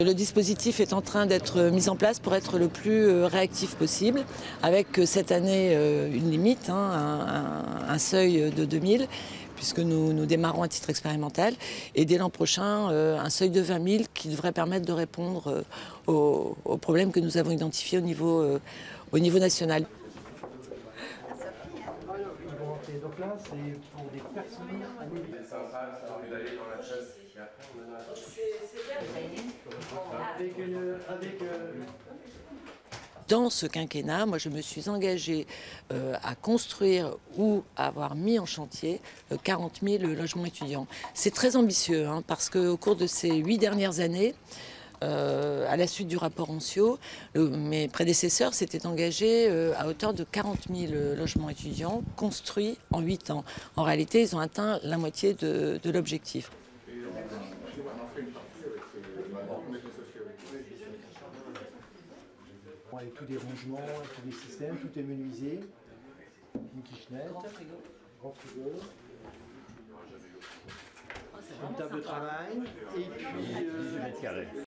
Le dispositif est en train d'être mis en place pour être le plus euh, réactif possible, avec euh, cette année euh, une limite, hein, un, seuil de 2000, puisque nous, nous démarrons à titre expérimental, et dès l'an prochain, euh, un seuil de 20 000 qui devrait permettre de répondre euh, aux, problèmes que nous avons identifiés au niveau, euh, au niveau national. C'est avec, euh, euh, Dans ce quinquennat, moi, je me suis engagée euh, à construire ou à avoir mis en chantier euh, 40 000 logements étudiants. C'est très ambitieux, hein, parce qu'au cours de ces huit dernières années, euh, à la suite du rapport Ancio, mes prédécesseurs s'étaient engagés euh, à hauteur de 40 000 logements étudiants construits en 8 ans. En réalité, ils ont atteint la moitié de l'objectif. Bon, avec tous des rangements, avec tous des systèmes, tout est menuisé. Une kitchenette, grand frigo, une table de travail, et puis euh,